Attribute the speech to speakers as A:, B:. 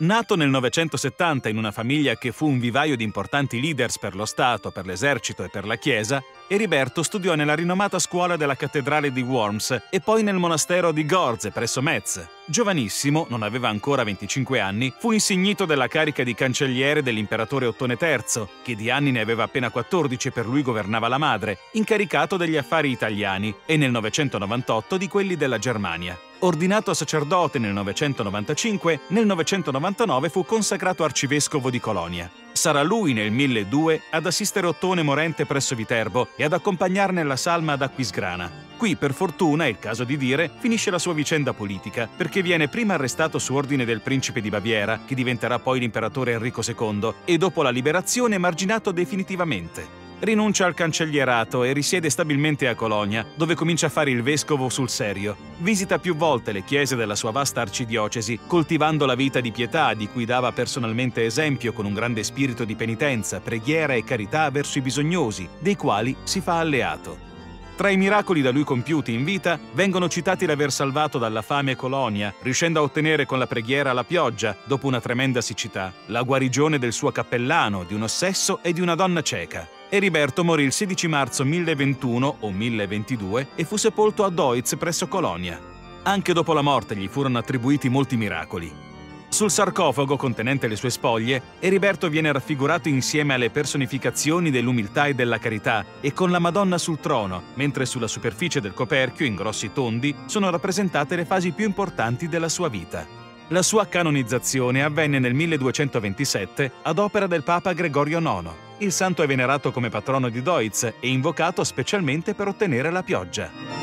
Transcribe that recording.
A: Nato nel 970 in una famiglia che fu un vivaio di importanti leaders per lo Stato, per l'esercito e per la Chiesa, Eriberto studiò nella rinomata scuola della cattedrale di Worms e poi nel monastero di Gorze presso Metz. Giovanissimo, non aveva ancora 25 anni, fu insignito della carica di cancelliere dell'imperatore Ottone III, che di anni ne aveva appena 14 e per lui governava la madre, incaricato degli affari italiani e nel 998 di quelli della Germania. Ordinato sacerdote nel 995, nel 999 fu consacrato arcivescovo di Colonia. Sarà lui nel 1002 ad assistere Ottone morente presso Viterbo e ad accompagnarne la salma ad Aquisgrana. Qui, per fortuna, è il caso di dire, finisce la sua vicenda politica, perché viene prima arrestato su ordine del principe di Baviera, che diventerà poi l'imperatore Enrico II, e dopo la liberazione marginato definitivamente rinuncia al cancellierato e risiede stabilmente a Colonia, dove comincia a fare il vescovo sul serio. Visita più volte le chiese della sua vasta arcidiocesi, coltivando la vita di pietà di cui dava personalmente esempio con un grande spirito di penitenza, preghiera e carità verso i bisognosi, dei quali si fa alleato. Tra i miracoli da lui compiuti in vita vengono citati l'aver salvato dalla fame Colonia, riuscendo a ottenere con la preghiera la pioggia dopo una tremenda siccità, la guarigione del suo cappellano, di un ossesso e di una donna cieca. Eriberto morì il 16 marzo 1021 o 1022 e fu sepolto a Deutz presso Colonia. Anche dopo la morte gli furono attribuiti molti miracoli. Sul sarcofago contenente le sue spoglie, Eriberto viene raffigurato insieme alle personificazioni dell'umiltà e della carità e con la Madonna sul trono, mentre sulla superficie del coperchio, in grossi tondi, sono rappresentate le fasi più importanti della sua vita. La sua canonizzazione avvenne nel 1227 ad opera del Papa Gregorio IX. Il santo è venerato come patrono di Deutz e invocato specialmente per ottenere la pioggia.